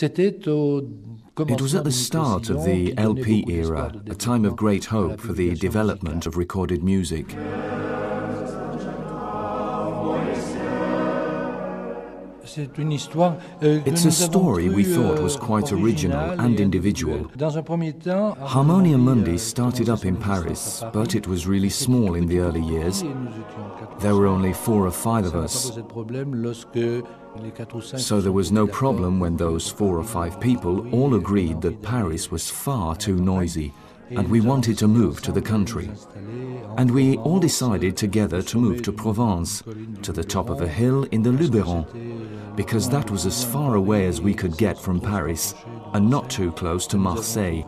It was at the start of the LP era, a time of great hope for the development of recorded music. It's a story we thought was quite original and individual. Harmonia Mundi started up in Paris, but it was really small in the early years. There were only four or five of us. So there was no problem when those four or five people all agreed that Paris was far too noisy and we wanted to move to the country. And we all decided together to move to Provence, to the top of a hill in the Luberon, because that was as far away as we could get from Paris and not too close to Marseille.